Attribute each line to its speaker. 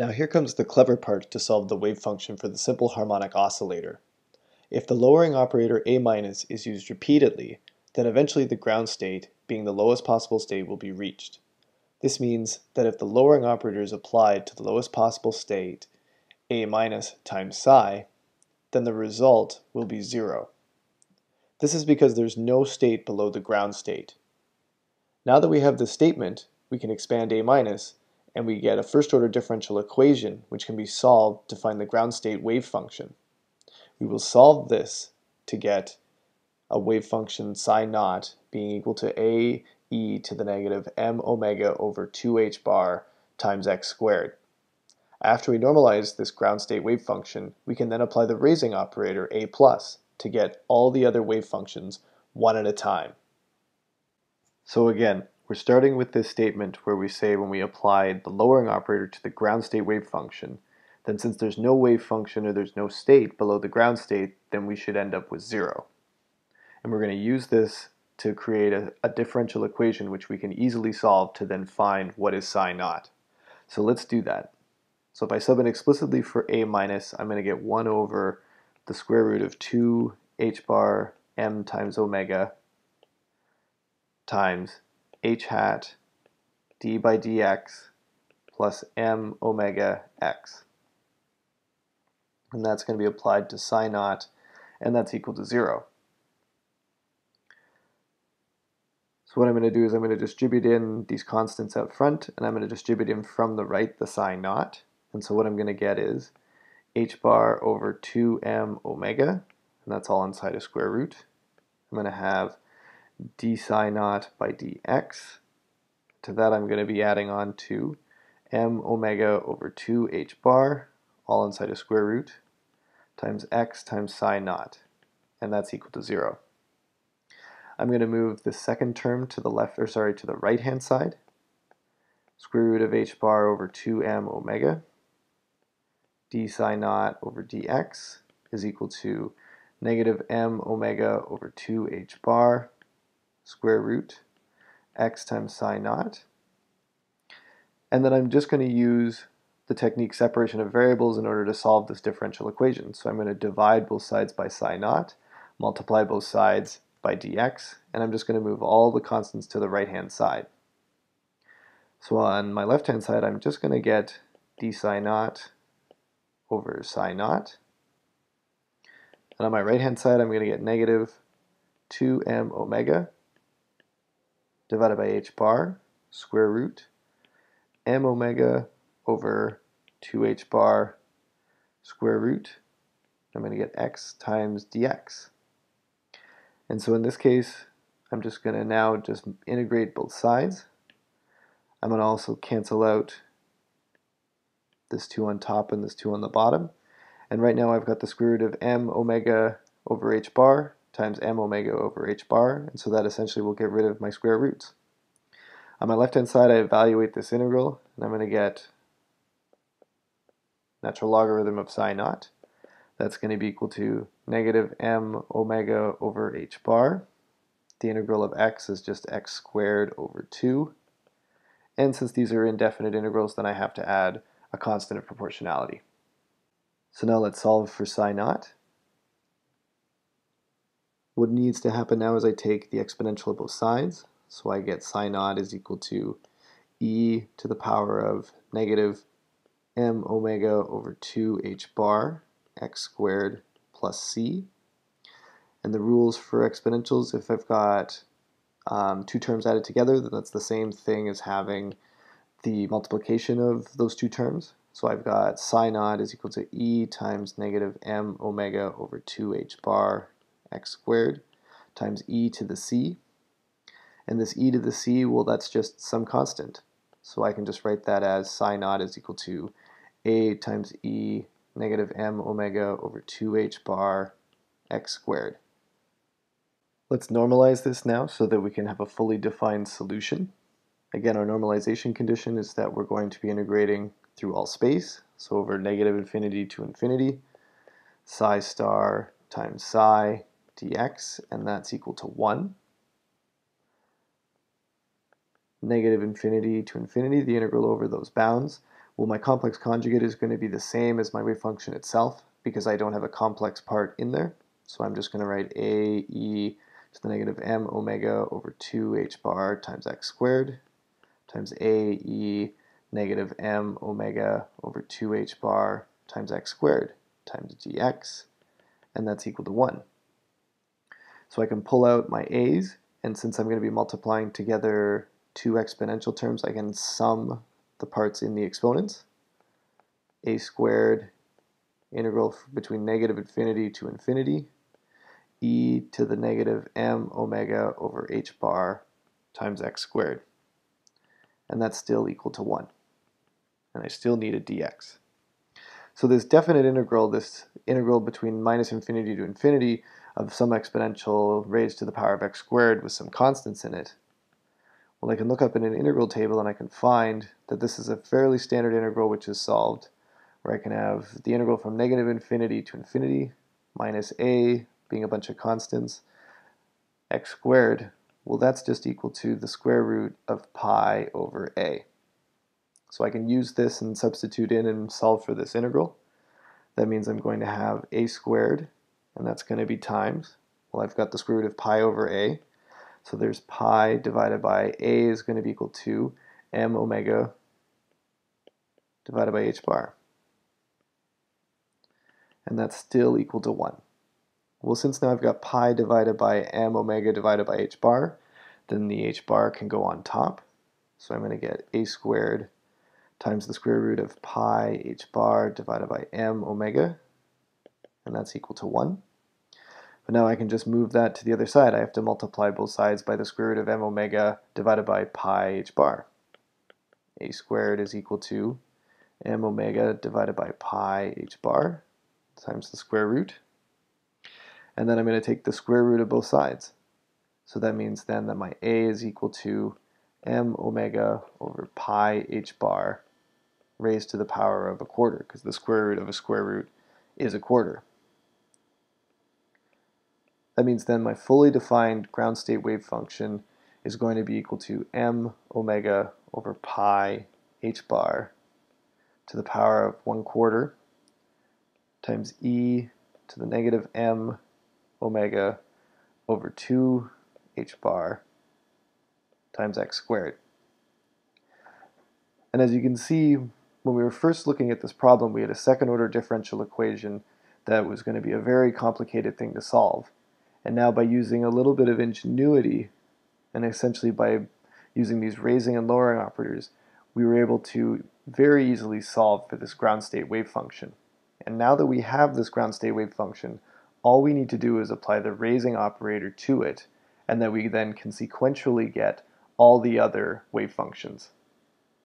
Speaker 1: Now here comes the clever part to solve the wave function for the simple harmonic oscillator. If the lowering operator A- is used repeatedly, then eventually the ground state, being the lowest possible state, will be reached. This means that if the lowering operator is applied to the lowest possible state, A- times psi, then the result will be zero. This is because there's no state below the ground state. Now that we have this statement, we can expand A minus, and we get a first order differential equation which can be solved to find the ground state wave function. We will solve this to get a wave function psi naught being equal to a e to the negative m omega over 2h bar times x squared. After we normalize this ground state wave function, we can then apply the raising operator a plus to get all the other wave functions one at a time. So again, we're starting with this statement where we say when we apply the lowering operator to the ground state wave function, then since there's no wave function or there's no state below the ground state, then we should end up with zero. And we're going to use this to create a, a, differential equation which we can easily solve to then find what is psi naught. So let's do that. So if I sub in explicitly for a minus, I'm going to get 1 over the square root of 2 h bar m times omega times h hat d by dx plus m omega x. And that's going to be applied to psi naught, and that's equal to 0. So what I'm going to do is I'm going to distribute in these constants out front, and I'm going to distribute in from the right the psi naught. And so what I'm going to get is h bar over 2m omega, and that's all inside a square root. I'm going to have d psi naught by dx. To that I'm going to be adding on to m omega over 2 h bar, all inside a square root, times x times psi naught, and that's equal to 0. I'm going to move the second term to the left, or sorry, to the right hand side. Square root of h bar over 2m omega d psi naught over dx is equal to negative m omega over 2h bar square root x times psi naught. And then I'm just going to use the technique separation of variables in order to solve this differential equation. So I'm going to divide both sides by psi naught, multiply both sides by dx, and I'm just going to move all the constants to the right-hand side. So on my left-hand side, I'm just going to get d psi naught over psi naught. And on my right-hand side, I'm going to get negative 2m omega divided by h bar square root m omega over 2h bar square root. I'm going to get x times dx. And so in this case, I'm just going to now just integrate both sides. I'm going to also cancel out this 2 on top and this 2 on the bottom. And right now I've got the square root of m omega over h bar times m omega over h bar, and so that essentially will get rid of my square roots. On my left-hand side, I evaluate this integral, and I'm going to get natural logarithm of psi naught. That's going to be equal to negative m omega over h bar. The integral of x is just x squared over 2. And since these are indefinite integrals, then I have to add a constant of proportionality. So now let's solve for psi naught. What needs to happen now is I take the exponential of both sides. So I get psi naught is equal to e to the power of negative m omega over 2 h bar x squared plus c. And the rules for exponentials, if I've got um, two terms added together, then that's the same thing as having the multiplication of those two terms. So I've got psi naught is equal to e times negative m omega over 2h bar x squared times e to the c. And this e to the c, well, that's just some constant. So I can just write that as psi naught is equal to a times e negative m omega over 2h bar x squared. Let's normalize this now so that we can have a fully defined solution. Again, our normalization condition is that we're going to be integrating through all space, so over negative infinity to infinity, psi star times psi dx, and that's equal to 1. Negative infinity to infinity, the integral over those bounds, Well, my complex conjugate is going to be the same as my wave function itself because I don't have a complex part in there. So I'm just going to write a e to the negative m omega over 2 h bar times x squared times a e negative m omega over 2h bar times x squared times dx, and that's equal to 1. So I can pull out my a's, and since I'm going to be multiplying together two exponential terms, I can sum the parts in the exponents. a squared integral between negative infinity to infinity, e to the negative m omega over h bar times x squared. And that's still equal to 1 and I still need a dx. So this definite integral, this integral between minus infinity to infinity of some exponential raised to the power of x squared with some constants in it, well I can look up in an integral table and I can find that this is a fairly standard integral which is solved, where I can have the integral from negative infinity to infinity minus a being a bunch of constants, x squared, well that's just equal to the square root of pi over a. So I can use this and substitute in and solve for this integral. That means I'm going to have a squared, and that's going to be times. Well, I've got the square root of pi over a. So there's pi divided by a is going to be equal to m omega divided by h bar. And that's still equal to 1. Well, since now I've got pi divided by m omega divided by h bar, then the h bar can go on top. So I'm going to get a squared times the square root of pi h bar divided by m omega, and that's equal to 1. But now I can just move that to the other side. I have to multiply both sides by the square root of m omega divided by pi h bar. a squared is equal to m omega divided by pi h bar times the square root. And then I'm going to take the square root of both sides. So that means then that my a is equal to m omega over pi h bar raised to the power of a quarter, because the square root of a square root is a quarter. That means then my fully defined ground state wave function is going to be equal to m omega over pi h bar to the power of 1 quarter times e to the negative m omega over 2 h bar times x squared. And as you can see, when we were first looking at this problem, we had a second order differential equation that was going to be a very complicated thing to solve. And now by using a little bit of ingenuity, and essentially by using these raising and lowering operators, we were able to very easily solve for this ground state wave function. And now that we have this ground state wave function, all we need to do is apply the raising operator to it, and then we then can sequentially get all the other wave functions.